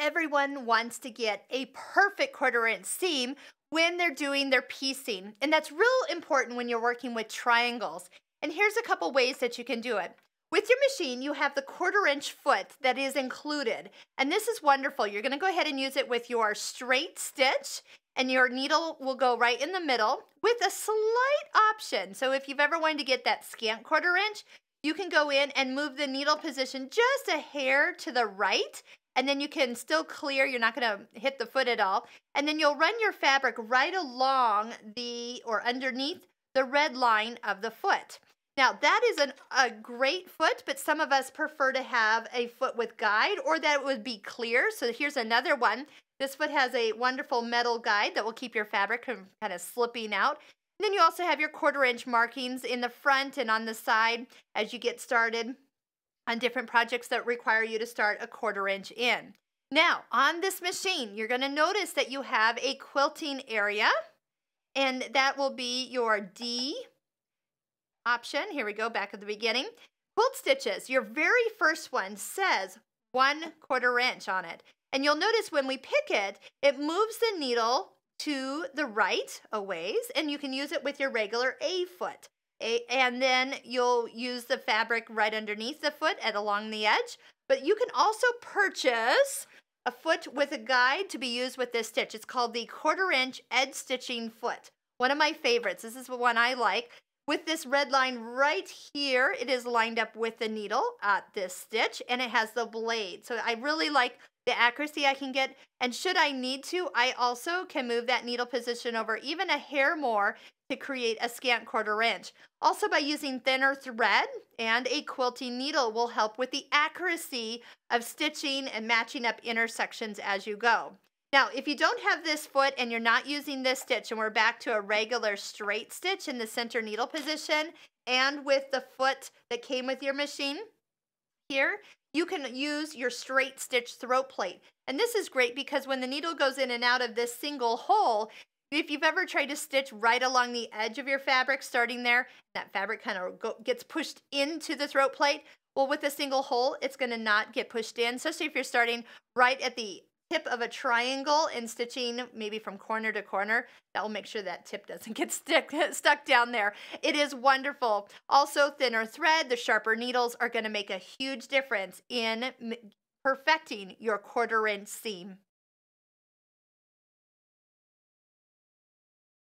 everyone wants to get a perfect quarter inch seam when they're doing their piecing. And that's real important when you're working with triangles. And here's a couple ways that you can do it. With your machine, you have the quarter inch foot that is included. And this is wonderful. You're gonna go ahead and use it with your straight stitch and your needle will go right in the middle with a slight option. So if you've ever wanted to get that scant quarter inch, you can go in and move the needle position just a hair to the right and then you can still clear, you're not gonna hit the foot at all. And then you'll run your fabric right along the, or underneath the red line of the foot. Now that is an, a great foot, but some of us prefer to have a foot with guide or that would be clear. So here's another one. This foot has a wonderful metal guide that will keep your fabric from kind of slipping out. And then you also have your quarter inch markings in the front and on the side as you get started on different projects that require you to start a quarter inch in. Now, on this machine, you're going to notice that you have a quilting area, and that will be your D option. Here we go, back at the beginning. Quilt stitches, your very first one says one quarter inch on it. And you'll notice when we pick it, it moves the needle to the right a ways, and you can use it with your regular A foot and then you'll use the fabric right underneath the foot and along the edge. But you can also purchase a foot with a guide to be used with this stitch. It's called the quarter inch edge stitching foot. One of my favorites. This is the one I like. With this red line right here, it is lined up with the needle at this stitch and it has the blade. So I really like the accuracy I can get. And should I need to, I also can move that needle position over even a hair more to create a scant quarter inch. Also by using thinner thread and a quilting needle will help with the accuracy of stitching and matching up intersections as you go. Now, if you don't have this foot and you're not using this stitch and we're back to a regular straight stitch in the center needle position and with the foot that came with your machine here, you can use your straight stitch throat plate. And this is great because when the needle goes in and out of this single hole, if you've ever tried to stitch right along the edge of your fabric, starting there, that fabric kind of gets pushed into the throat plate. Well, with a single hole, it's going to not get pushed in, especially if you're starting right at the tip of a triangle and stitching maybe from corner to corner. That will make sure that tip doesn't get stick, stuck down there. It is wonderful. Also, thinner thread, the sharper needles are going to make a huge difference in perfecting your quarter inch seam.